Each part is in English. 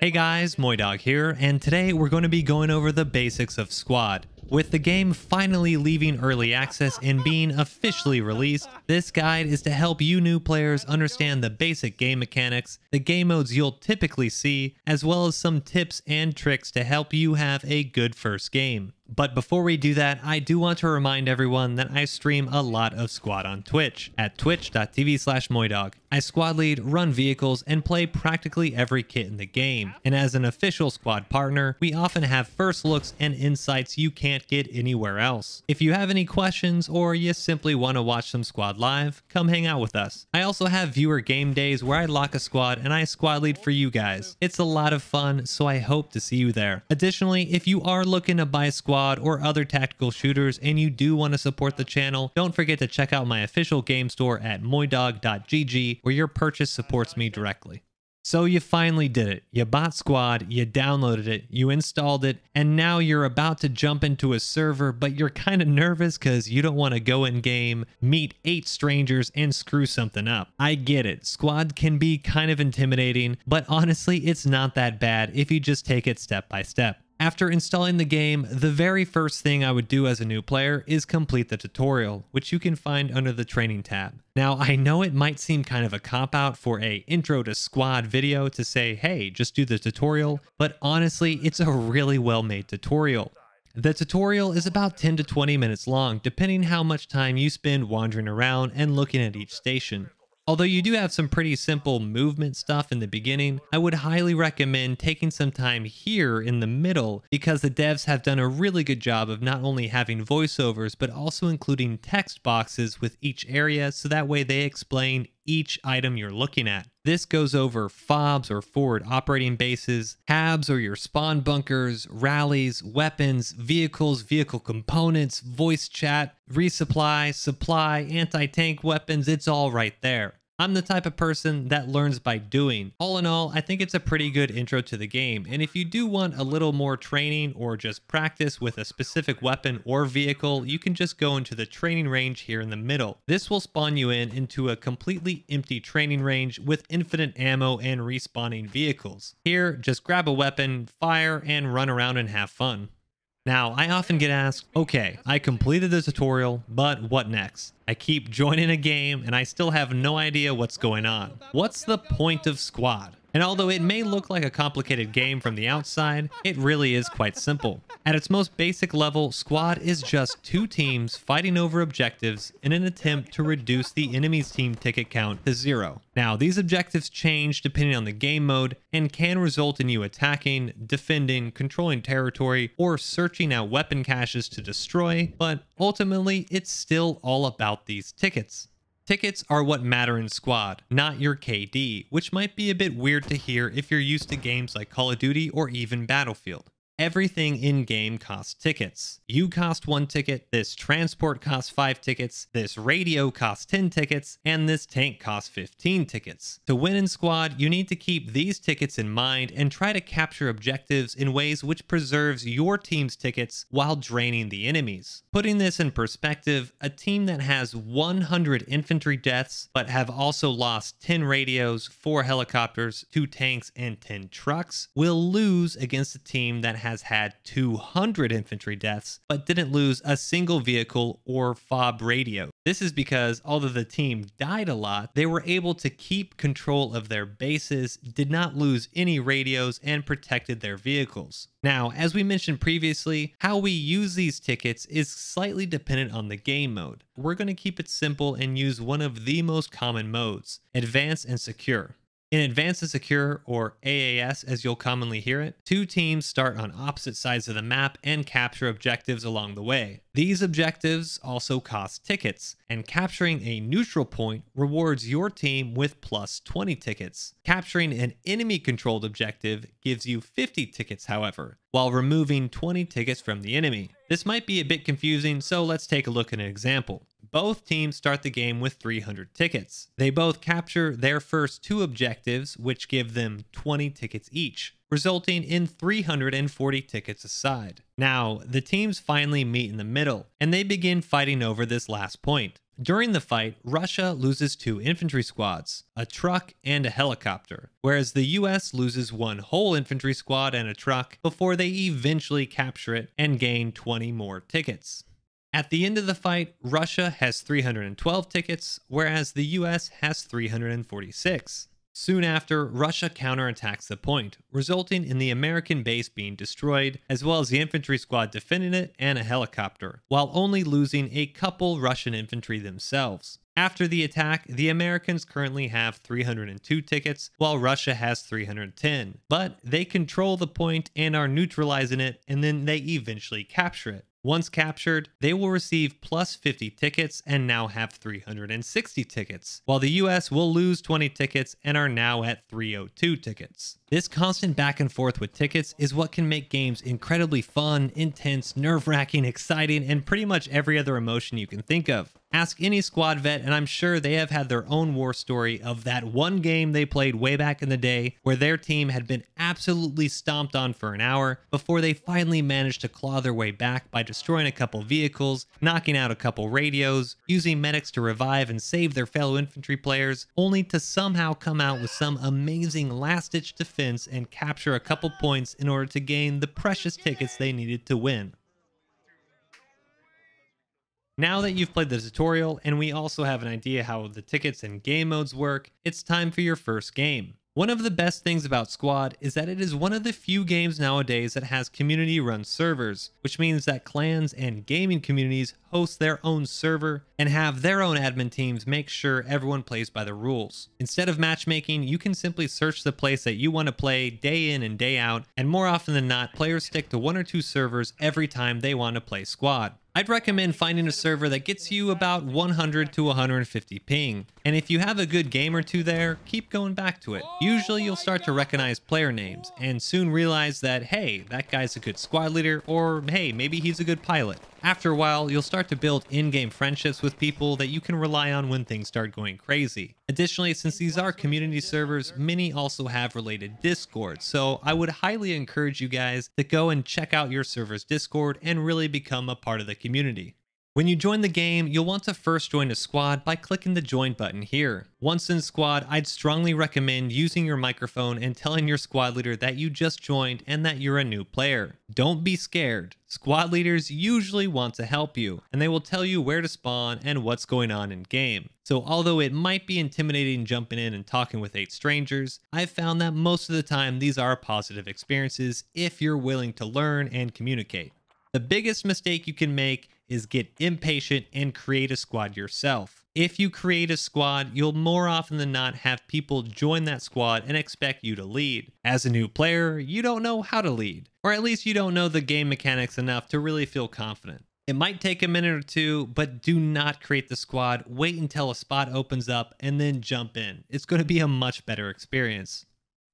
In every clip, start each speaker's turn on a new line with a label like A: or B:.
A: Hey guys, MoiDawg here, and today we're going to be going over the basics of Squad. With the game finally leaving early access and being officially released, this guide is to help you new players understand the basic game mechanics, the game modes you'll typically see, as well as some tips and tricks to help you have a good first game. But before we do that, I do want to remind everyone that I stream a lot of Squad on Twitch at twitch.tv slash moidawg. I squad lead, run vehicles, and play practically every kit in the game. And as an official squad partner, we often have first looks and insights you can't get anywhere else. If you have any questions or you simply want to watch some squad live, come hang out with us. I also have viewer game days where I lock a squad and I squad lead for you guys. It's a lot of fun, so I hope to see you there. Additionally, if you are looking to buy squad Squad or other tactical shooters and you do want to support the channel, don't forget to check out my official game store at moidawg.gg where your purchase supports me directly. So you finally did it. You bought Squad, you downloaded it, you installed it, and now you're about to jump into a server, but you're kind of nervous because you don't want to go in game, meet eight strangers, and screw something up. I get it. Squad can be kind of intimidating, but honestly, it's not that bad if you just take it step by step. After installing the game, the very first thing I would do as a new player is complete the tutorial, which you can find under the training tab. Now, I know it might seem kind of a cop-out for a intro to squad video to say, hey, just do the tutorial, but honestly, it's a really well-made tutorial. The tutorial is about 10 to 20 minutes long, depending how much time you spend wandering around and looking at each station. Although you do have some pretty simple movement stuff in the beginning, I would highly recommend taking some time here in the middle because the devs have done a really good job of not only having voiceovers but also including text boxes with each area so that way they explain each item you're looking at. This goes over FOBs or forward operating bases, HABs or your spawn bunkers, rallies, weapons, vehicles, vehicle components, voice chat, resupply, supply, anti-tank weapons, it's all right there. I'm the type of person that learns by doing. All in all, I think it's a pretty good intro to the game, and if you do want a little more training or just practice with a specific weapon or vehicle, you can just go into the training range here in the middle. This will spawn you in into a completely empty training range with infinite ammo and respawning vehicles. Here, just grab a weapon, fire, and run around and have fun. Now, I often get asked, okay, I completed the tutorial, but what next? I keep joining a game and I still have no idea what's going on. What's the point of squad? And although it may look like a complicated game from the outside, it really is quite simple. At its most basic level, Squad is just two teams fighting over objectives in an attempt to reduce the enemy's team ticket count to zero. Now, these objectives change depending on the game mode and can result in you attacking, defending, controlling territory, or searching out weapon caches to destroy, but ultimately, it's still all about these tickets. Tickets are what matter in Squad, not your KD, which might be a bit weird to hear if you're used to games like Call of Duty or even Battlefield. Everything in game costs tickets. You cost one ticket, this transport costs five tickets, this radio costs 10 tickets, and this tank costs 15 tickets. To win in squad, you need to keep these tickets in mind and try to capture objectives in ways which preserves your team's tickets while draining the enemies. Putting this in perspective, a team that has 100 infantry deaths but have also lost 10 radios, 4 helicopters, 2 tanks, and 10 trucks will lose against a team that has has had 200 infantry deaths, but didn't lose a single vehicle or FOB radio. This is because although the team died a lot, they were able to keep control of their bases, did not lose any radios, and protected their vehicles. Now, as we mentioned previously, how we use these tickets is slightly dependent on the game mode. We're going to keep it simple and use one of the most common modes, Advanced and Secure. In Advanced and Secure, or AAS as you'll commonly hear it, two teams start on opposite sides of the map and capture objectives along the way. These objectives also cost tickets, and capturing a neutral point rewards your team with plus 20 tickets. Capturing an enemy-controlled objective gives you 50 tickets, however, while removing 20 tickets from the enemy. This might be a bit confusing, so let's take a look at an example. Both teams start the game with 300 tickets. They both capture their first two objectives, which give them 20 tickets each, resulting in 340 tickets aside. Now, the teams finally meet in the middle, and they begin fighting over this last point. During the fight, Russia loses two infantry squads, a truck and a helicopter, whereas the US loses one whole infantry squad and a truck before they eventually capture it and gain 20 more tickets. At the end of the fight, Russia has 312 tickets, whereas the US has 346. Soon after, Russia counterattacks the point, resulting in the American base being destroyed, as well as the infantry squad defending it and a helicopter, while only losing a couple Russian infantry themselves. After the attack, the Americans currently have 302 tickets, while Russia has 310. But they control the point and are neutralizing it, and then they eventually capture it. Once captured, they will receive plus 50 tickets and now have 360 tickets, while the US will lose 20 tickets and are now at 302 tickets. This constant back and forth with tickets is what can make games incredibly fun, intense, nerve-wracking, exciting, and pretty much every other emotion you can think of. Ask any squad vet, and I'm sure they have had their own war story of that one game they played way back in the day where their team had been absolutely stomped on for an hour before they finally managed to claw their way back by destroying a couple vehicles, knocking out a couple radios, using medics to revive and save their fellow infantry players, only to somehow come out with some amazing last ditch defense and capture a couple points in order to gain the precious tickets they needed to win. Now that you've played the tutorial and we also have an idea how the tickets and game modes work, it's time for your first game. One of the best things about Squad is that it is one of the few games nowadays that has community run servers, which means that clans and gaming communities host their own server and have their own admin teams make sure everyone plays by the rules. Instead of matchmaking, you can simply search the place that you want to play day in and day out, and more often than not, players stick to one or two servers every time they want to play Squad. I'd recommend finding a server that gets you about 100 to 150 ping. And if you have a good game or two there, keep going back to it. Usually you'll start to recognize player names and soon realize that, hey, that guy's a good squad leader, or hey, maybe he's a good pilot. After a while, you'll start to build in-game friendships with people that you can rely on when things start going crazy. Additionally, since these are community servers, many also have related Discord, so I would highly encourage you guys to go and check out your server's Discord and really become a part of the community. When you join the game, you'll want to first join a squad by clicking the join button here. Once in squad, I'd strongly recommend using your microphone and telling your squad leader that you just joined and that you're a new player. Don't be scared. Squad leaders usually want to help you, and they will tell you where to spawn and what's going on in game. So although it might be intimidating jumping in and talking with 8 strangers, I've found that most of the time these are positive experiences if you're willing to learn and communicate. The biggest mistake you can make is get impatient and create a squad yourself. If you create a squad, you'll more often than not have people join that squad and expect you to lead. As a new player, you don't know how to lead, or at least you don't know the game mechanics enough to really feel confident. It might take a minute or two, but do not create the squad. Wait until a spot opens up and then jump in. It's going to be a much better experience.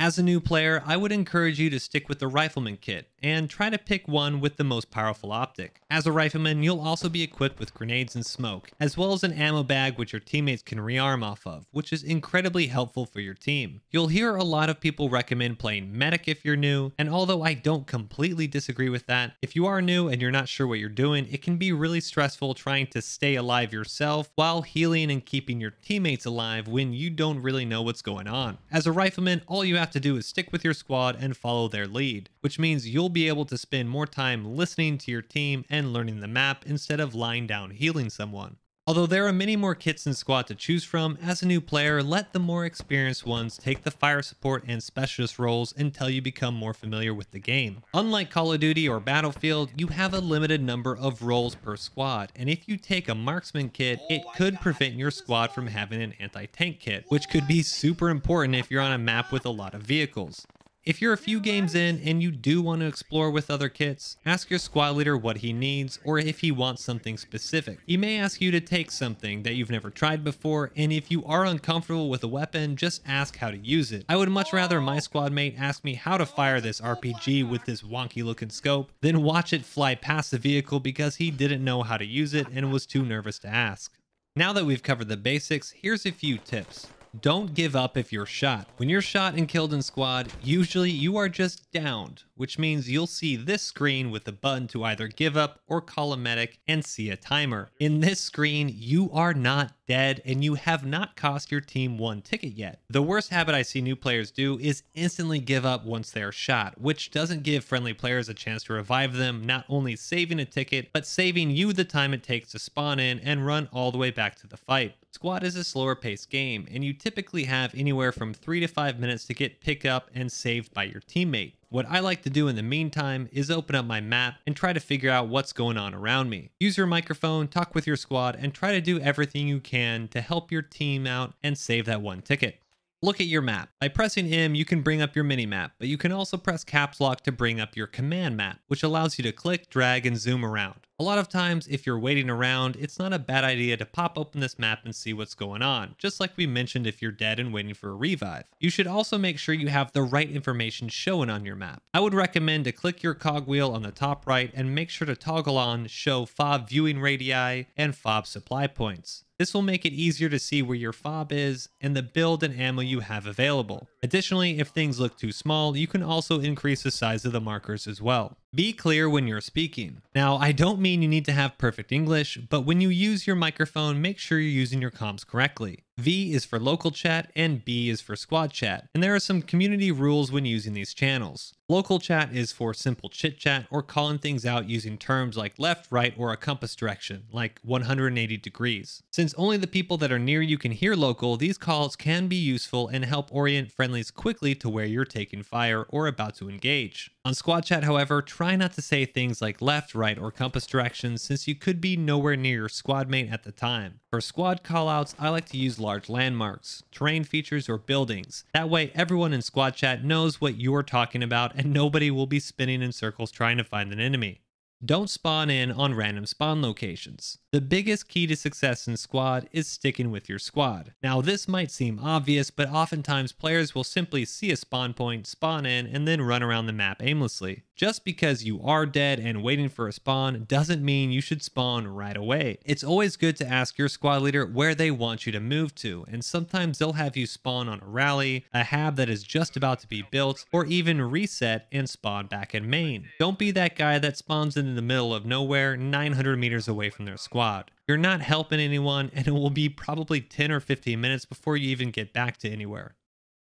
A: As a new player, I would encourage you to stick with the Rifleman kit and try to pick one with the most powerful optic. As a Rifleman, you'll also be equipped with grenades and smoke, as well as an ammo bag which your teammates can rearm off of, which is incredibly helpful for your team. You'll hear a lot of people recommend playing Medic if you're new, and although I don't completely disagree with that, if you are new and you're not sure what you're doing, it can be really stressful trying to stay alive yourself while healing and keeping your teammates alive when you don't really know what's going on. As a Rifleman, all you have to do is stick with your squad and follow their lead, which means you'll be able to spend more time listening to your team and learning the map instead of lying down healing someone. Although there are many more kits in squad to choose from, as a new player, let the more experienced ones take the fire support and specialist roles until you become more familiar with the game. Unlike Call of Duty or Battlefield, you have a limited number of roles per squad, and if you take a marksman kit, it could prevent your squad from having an anti-tank kit, which could be super important if you're on a map with a lot of vehicles. If you're a few games in and you do want to explore with other kits, ask your squad leader what he needs or if he wants something specific. He may ask you to take something that you've never tried before, and if you are uncomfortable with a weapon, just ask how to use it. I would much rather my squad mate ask me how to fire this RPG with this wonky looking scope than watch it fly past the vehicle because he didn't know how to use it and was too nervous to ask. Now that we've covered the basics, here's a few tips. Don't give up if you're shot. When you're shot and killed in squad, usually you are just downed, which means you'll see this screen with the button to either give up or call a medic and see a timer. In this screen, you are not dead and you have not cost your team one ticket yet. The worst habit I see new players do is instantly give up once they are shot, which doesn't give friendly players a chance to revive them, not only saving a ticket, but saving you the time it takes to spawn in and run all the way back to the fight. Squad is a slower paced game, and you typically have anywhere from 3 to 5 minutes to get picked up and saved by your teammate. What I like to do in the meantime is open up my map and try to figure out what's going on around me. Use your microphone, talk with your squad, and try to do everything you can to help your team out and save that one ticket. Look at your map. By pressing M, you can bring up your mini map, but you can also press caps lock to bring up your command map, which allows you to click, drag, and zoom around. A lot of times, if you're waiting around, it's not a bad idea to pop open this map and see what's going on, just like we mentioned if you're dead and waiting for a revive. You should also make sure you have the right information showing on your map. I would recommend to click your cogwheel on the top right and make sure to toggle on show fob viewing radii and fob supply points. This will make it easier to see where your fob is and the build and ammo you have available. Additionally, if things look too small, you can also increase the size of the markers as well. Be clear when you're speaking. Now, I don't mean you need to have perfect English, but when you use your microphone, make sure you're using your comms correctly. V is for local chat and B is for squad chat, and there are some community rules when using these channels. Local chat is for simple chit chat or calling things out using terms like left, right, or a compass direction, like 180 degrees. Since only the people that are near you can hear local, these calls can be useful and help orient friendlies quickly to where you're taking fire or about to engage. On squad chat, however, try not to say things like left, right, or compass directions since you could be nowhere near your squad mate at the time. For squad callouts, I like to use large landmarks, terrain features, or buildings. That way, everyone in squad chat knows what you're talking about and nobody will be spinning in circles trying to find an enemy. Don't spawn in on random spawn locations. The biggest key to success in squad is sticking with your squad. Now this might seem obvious, but oftentimes players will simply see a spawn point, spawn in, and then run around the map aimlessly. Just because you are dead and waiting for a spawn doesn't mean you should spawn right away. It's always good to ask your squad leader where they want you to move to, and sometimes they'll have you spawn on a rally, a hab that is just about to be built, or even reset and spawn back in main. Don't be that guy that spawns in the middle of nowhere 900 meters away from their squad. You're not helping anyone, and it will be probably 10 or 15 minutes before you even get back to anywhere.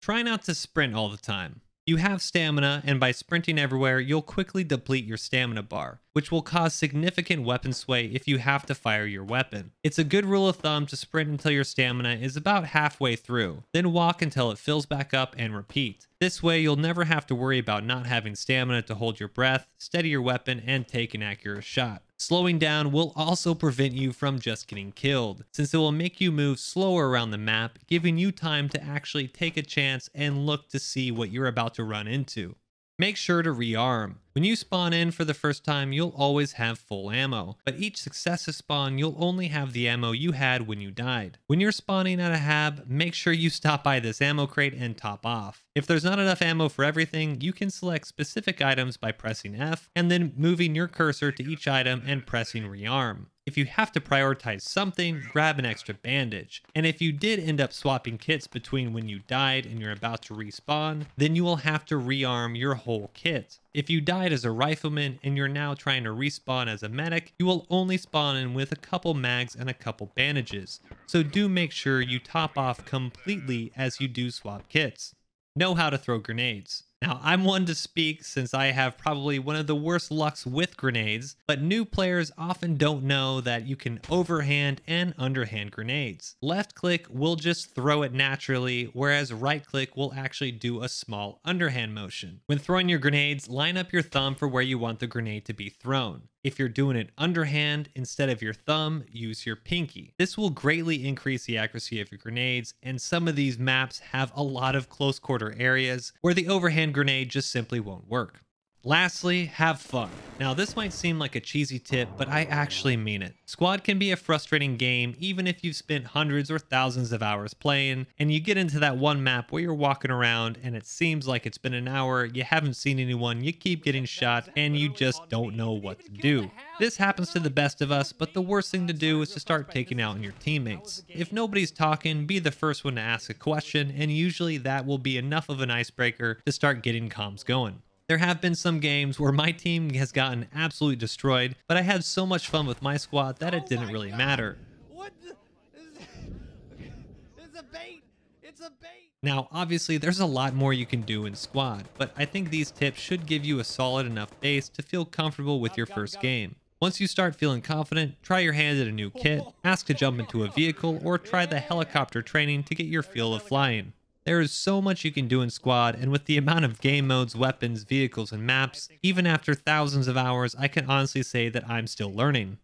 A: Try not to sprint all the time. You have stamina, and by sprinting everywhere, you'll quickly deplete your stamina bar, which will cause significant weapon sway if you have to fire your weapon. It's a good rule of thumb to sprint until your stamina is about halfway through, then walk until it fills back up and repeat. This way, you'll never have to worry about not having stamina to hold your breath, steady your weapon, and take an accurate shot. Slowing down will also prevent you from just getting killed, since it will make you move slower around the map, giving you time to actually take a chance and look to see what you're about to run into. Make sure to rearm. When you spawn in for the first time, you'll always have full ammo, but each successive spawn, you'll only have the ammo you had when you died. When you're spawning at a hab, make sure you stop by this ammo crate and top off. If there's not enough ammo for everything, you can select specific items by pressing F and then moving your cursor to each item and pressing rearm. If you have to prioritize something, grab an extra bandage. And if you did end up swapping kits between when you died and you're about to respawn, then you will have to rearm your whole kit. If you died as a rifleman and you're now trying to respawn as a medic, you will only spawn in with a couple mags and a couple bandages. So do make sure you top off completely as you do swap kits. Know how to throw grenades. Now, I'm one to speak since I have probably one of the worst lucks with grenades, but new players often don't know that you can overhand and underhand grenades. Left click will just throw it naturally, whereas right click will actually do a small underhand motion. When throwing your grenades, line up your thumb for where you want the grenade to be thrown. If you're doing it underhand instead of your thumb, use your pinky. This will greatly increase the accuracy of your grenades, and some of these maps have a lot of close quarter areas where the overhand grenade just simply won't work. Lastly, have fun. Now, this might seem like a cheesy tip, but I actually mean it. Squad can be a frustrating game even if you've spent hundreds or thousands of hours playing, and you get into that one map where you're walking around and it seems like it's been an hour, you haven't seen anyone, you keep getting shot, and you just don't know what to do. This happens to the best of us, but the worst thing to do is to start taking out on your teammates. If nobody's talking, be the first one to ask a question, and usually that will be enough of an icebreaker to start getting comms going. There have been some games where my team has gotten absolutely destroyed, but I had so much fun with my squad that it oh didn't really matter.
B: What? The, it's a bait. It's a bait.
A: Now, obviously, there's a lot more you can do in squad, but I think these tips should give you a solid enough base to feel comfortable with your first game. Once you start feeling confident, try your hand at a new kit, ask to jump into a vehicle, or try the helicopter training to get your feel of flying. There is so much you can do in Squad, and with the amount of game modes, weapons, vehicles, and maps, even after thousands of hours, I can honestly say that I'm still learning.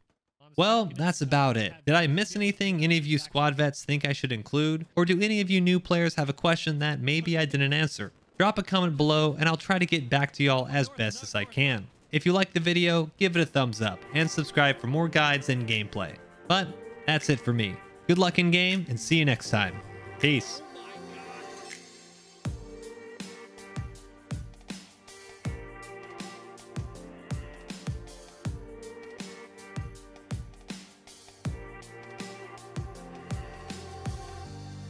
A: Well, that's about it. Did I miss anything any of you squad vets think I should include? Or do any of you new players have a question that maybe I didn't answer? Drop a comment below and I'll try to get back to y'all as best as I can. If you liked the video, give it a thumbs up and subscribe for more guides and gameplay. But that's it for me. Good luck in game and see you next time. Peace.